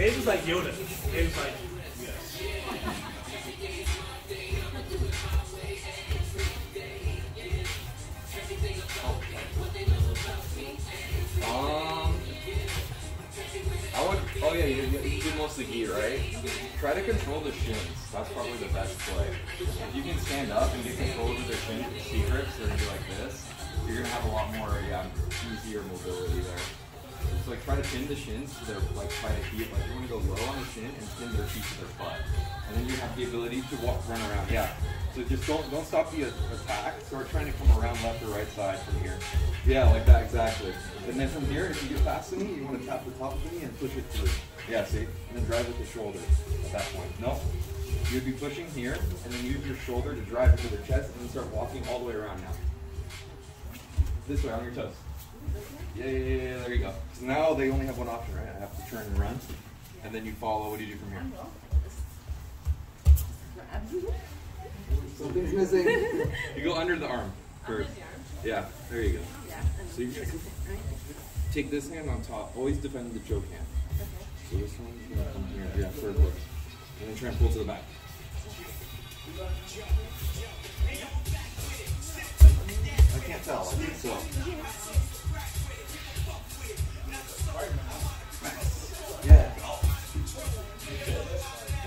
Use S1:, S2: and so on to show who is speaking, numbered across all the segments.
S1: Is like Yoda. Is like.
S2: Um, I would. Oh yeah, you, you, do most of gi, right? Try to control the shins. That's probably the best play. If you can stand up and get control over their shins secrets, or do like this, you're gonna have a lot more, yeah, easier mobility there. So like try to pin the shins to their like try to keep like you want to go low on the shin and pin their feet to their butt, and then you have the ability to walk, run around. Yeah. So just don't don't stop the attack. Start trying to come around left or right side from here. Yeah, like that exactly. And then from here, if you get past the knee, you want to tap the top of the knee and push it through. Yeah, see, and then drive with the shoulder at that point. No, you'd be pushing here, and then use your shoulder to drive into their chest, and then start walking all the way around now. This way on your toes. Yeah, yeah, yeah, yeah, there you go. So now they only have one option, right? I have to turn and run, and then you follow. What do you do from here? Something's missing. you go under the arm first. Yeah, there you go. So you're take this hand on top. Always defend the choke hand. So this one's gonna come here. Yeah, third hook. And then try and pull to the back. I can't tell. I think so.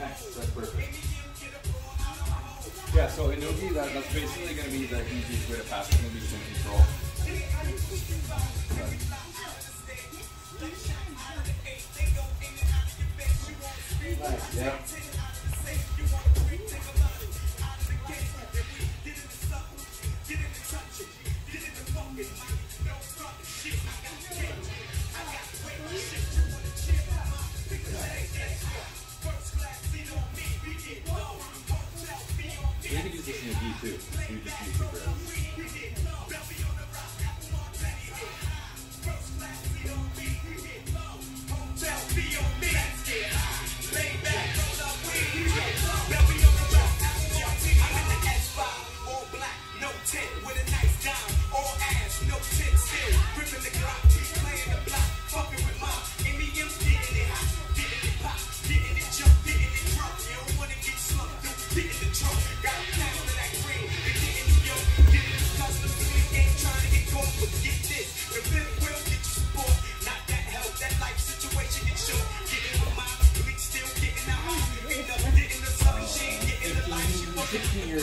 S2: Nice. That's perfect. Yeah, so in Nogi, that, that's basically going to be the easiest way to pass. It's going to be some control. Nice, yeah. You just the grip.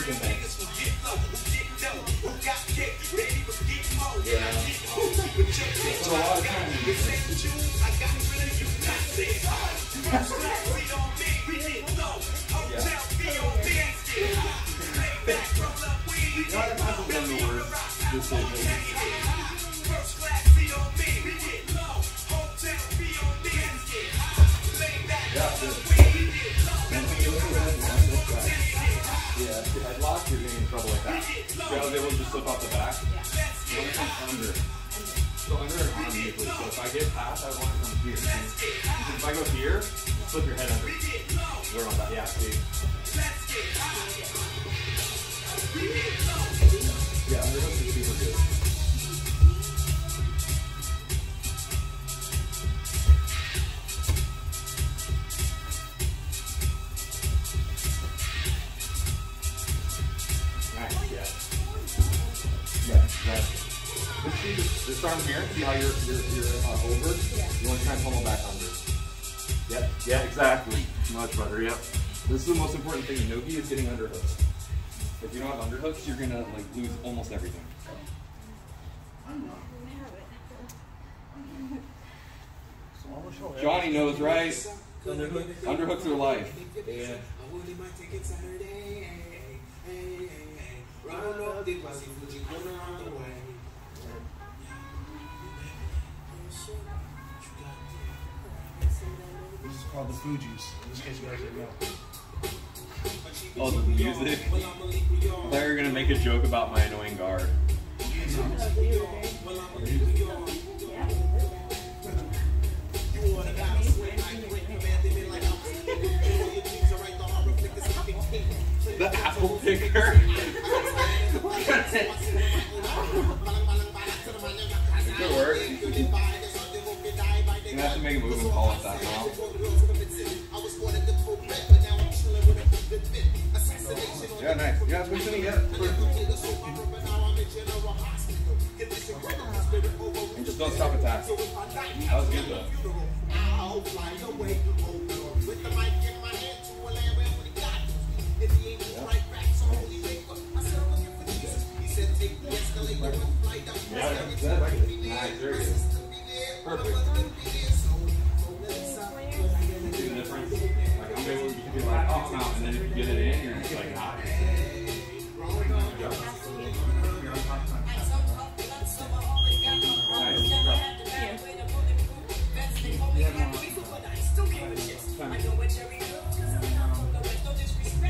S2: Years in bank. So a lot of time. That hasn't been the decision. Yeah, good. Yeah, if I lost, you're getting in trouble like that. See, I was able to just slip off the back. You come under. So under an arm usually. So if I get past, I want to come here. If I go here, flip your head under. Learn on that. Yeah, see. Yeah, underhooks see this, arm here. See how you're you're, you're uh, over. You want to try and pummel back under. Yep. Yeah, exactly. Much better. Yep. This is the most important thing. Nogi is getting underhooks. If you don't have underhooks, you're gonna like lose almost everything. Johnny knows, right? Underhooks are life.
S1: Yeah.
S3: Called the Fugees. In this case, you guys didn't know.
S2: Oh, the music. I thought you were gonna make a joke about my annoying guard. The apple picker. could have to make a move and call it that. Yeah, nice. Yeah, switch in again. And just don't stop attacking. That was good though. Yeah, that's it. Nice. Perfect. Be like, out, and then if you get it in, you're just like, ah.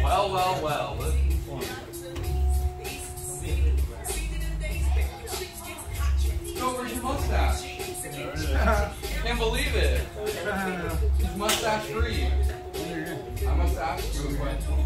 S2: Well, well, well. Yo, where's your mustache? Can't believe it. He's mustache free. I must ask you a.